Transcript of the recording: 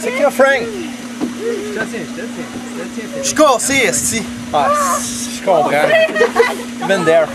C'est qui, Frank? Je te tiens, je te tiens. Je suis cassé. Ah, je comprends. Been there.